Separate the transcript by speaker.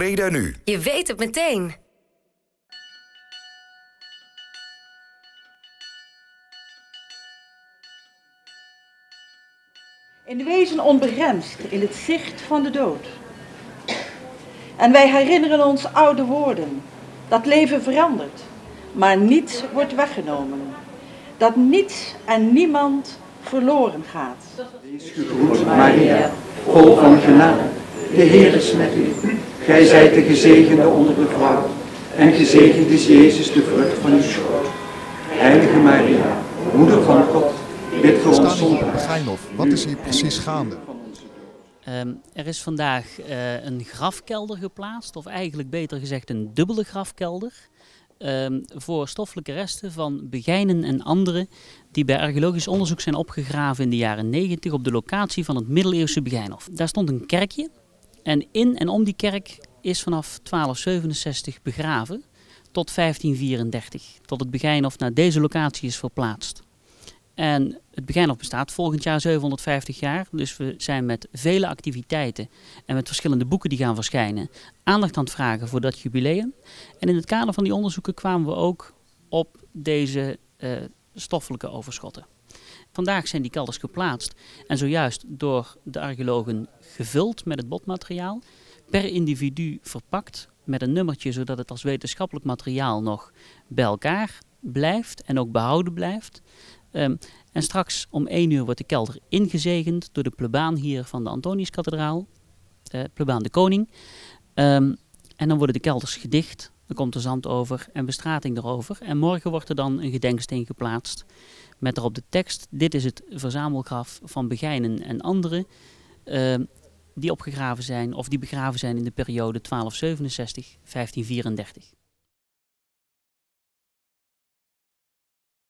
Speaker 1: Breda nu.
Speaker 2: Je weet het meteen.
Speaker 3: In de wezen onbegrensd in het zicht van de dood. En wij herinneren ons oude woorden. Dat leven verandert, maar niets wordt weggenomen. Dat niets en niemand verloren gaat.
Speaker 4: Wees gegroet, Maria, vol van genade. De Heer is met u. Gij zijt de gezegende onder de vrouwen. En gezegend is Jezus, de vrucht van uw schoot. Heilige Maria, moeder van God, bid voor ons
Speaker 5: staan hier op
Speaker 4: zondaars.
Speaker 5: Begijnhof. Wat is hier precies gaande?
Speaker 6: Ehm, er is vandaag eh, een grafkelder geplaatst, of eigenlijk beter gezegd een dubbele grafkelder. ehm, voor stoffelijke resten van begijnen en anderen die bij archeologisch onderzoek zijn opgegraven in de jaren 90 op de locatie van het middeleeuwse Begijnhof. Daar stond een kerkje en in en om die kerk is vanaf 1267 begraven tot 1534, tot het Begijnhof naar deze locatie is verplaatst. En het Begijnhof bestaat volgend jaar 750 jaar. Dus we zijn met vele activiteiten en met verschillende boeken die gaan verschijnen aandacht aan het vragen voor dat jubileum. En in het kader van die onderzoeken kwamen we ook op deze eh, stoffelijke overschotten. Vandaag zijn die kelders geplaatst en zojuist door de archeologen gevuld met het botmateriaal. Per individu verpakt met een nummertje zodat het als wetenschappelijk materiaal nog bij elkaar blijft en ook behouden blijft. Ehm, en straks om 1 uur wordt de kelder ingezegend door de plebaan hier van de Antoniuskathedraal, eh plebaan de koning. Ehm, en dan worden de kelders gedicht, er komt er zand over en bestrating erover. En morgen wordt er dan een gedenksteen geplaatst met erop de tekst: Dit is het verzamelgraf van Begijnen en anderen ehm, die opgegraven zijn of die begraven zijn in de periode 1267-1534.